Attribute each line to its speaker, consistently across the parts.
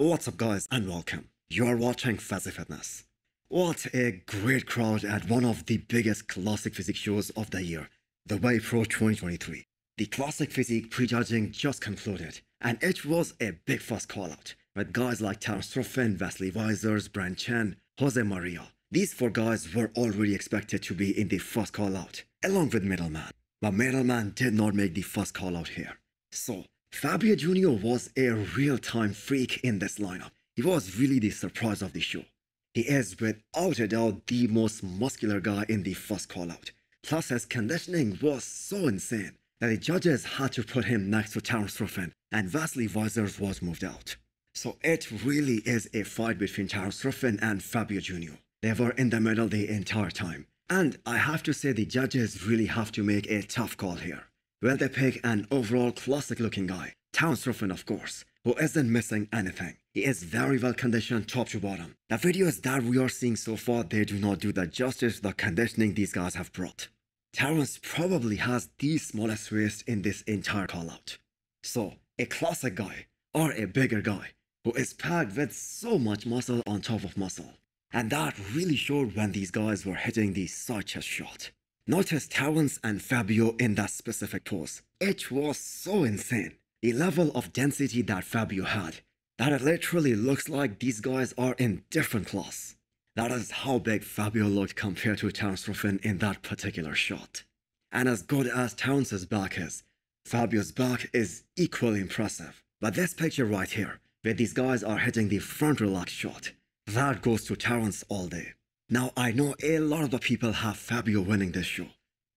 Speaker 1: What's up guys and welcome. You're watching Fazi Fitness. What a great crowd at one of the biggest classic physique shows of the year, the Wave Pro 2023. The classic physique prejudging just concluded and it was a big first call out with guys like Terrence Ruffin, Wesley Vissers, Branch Chen, Jose Maria. These four guys were already expected to be in the first call out along with Madelman. But Madelman did not make the first call out here. So Fabio Junio was a real-time freak in this lineup. He was really the surprise of the show. He is without a doubt the most muscular guy in the first call-out. Plus his conditioning was so insane that the judges had to put him next to Terrence Ruffin and Wesley Vissers was moved out. So it really is a fight between Terrence Ruffin and Fabio Junio They were in the middle the entire time. And I have to say the judges really have to make a tough call here. Well, they pick an overall classic looking guy, Terrence Ruffin of course, who isn't missing anything. He is very well conditioned top to bottom. The videos that we are seeing so far, they do not do the justice the conditioning these guys have brought. Terrence probably has the smallest waist in this entire call out. So, a classic guy, or a bigger guy, who is packed with so much muscle on top of muscle. And that really showed when these guys were hitting the side chest shot. Notice Terrence and Fabio in that specific pose. It was so insane. The level of density that Fabio had, that it literally looks like these guys are in different class. That is how big Fabio looked compared to Terrence Ruffin in that particular shot. And as good as Terrence's back is, Fabio's back is equally impressive. But this picture right here, where these guys are hitting the front relax shot, that goes to Terrence all day. Now, I know a lot of the people have Fabio winning this show,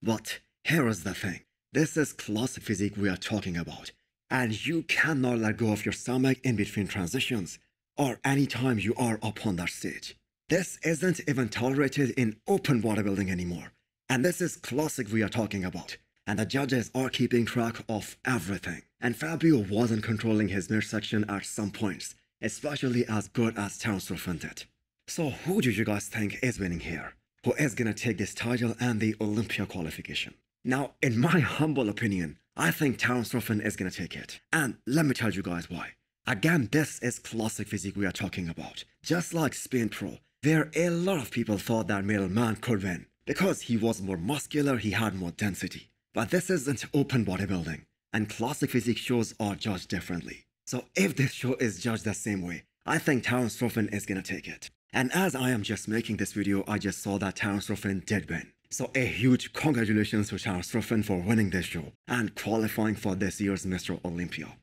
Speaker 1: but here is the thing. This is classic physique we are talking about, and you cannot let go of your stomach in between transitions or anytime you are up on that stage. This isn't even tolerated in open bodybuilding anymore, and this is classic we are talking about. And the judges are keeping track of everything. And Fabio wasn't controlling his midsection at some points, especially as good as Terrence Ruffin did. So who do you guys think is winning here? Who is gonna take this title and the Olympia qualification? Now, in my humble opinion, I think Terrence Ruffin is gonna take it. And let me tell you guys why. Again, this is classic physique we are talking about. Just like Spain Pro, where a lot of people thought that Madelman could win. Because he was more muscular, he had more density. But this isn't open bodybuilding, and classic physique shows are judged differently. So if this show is judged the same way, I think Terrence Ruffin is gonna take it. And as I am just making this video, I just saw that Terrence Ruffin did win. So a huge congratulations to Terrence Ruffin for winning this show and qualifying for this year's Mr. Olympia.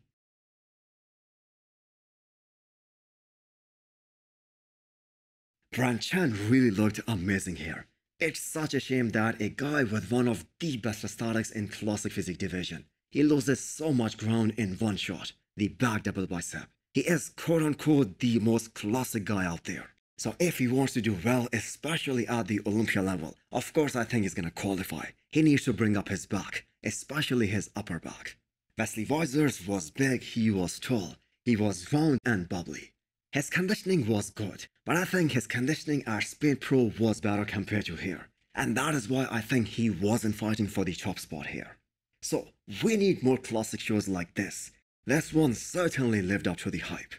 Speaker 1: Branch Chen really looked amazing here. It's such a shame that a guy with one of the best aesthetics in classic physique division, he loses so much ground in one shot, the back double bicep. He is quote unquote the most classic guy out there. So if he wants to do well, especially at the Olympia level, of course I think he's gonna qualify. He needs to bring up his back, especially his upper back. Wesley Vissers was big, he was tall, he was round and bubbly. His conditioning was good, but I think his conditioning at Spain Pro was better compared to here. And that is why I think he wasn't fighting for the top spot here. So, we need more classic shows like this. This one certainly lived up to the hype.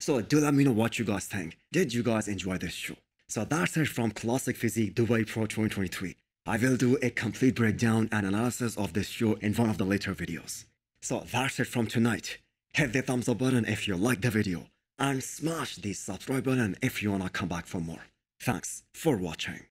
Speaker 1: So do let me know what you guys think. Did you guys enjoy this show? So that's it from Classic Physique Dubai Pro 2023. I will do a complete breakdown and analysis of this show in one of the later videos. So that's it from tonight. Hit the thumbs up button if you liked the video and smash the subscribe button if you wanna come back for more. Thanks for watching.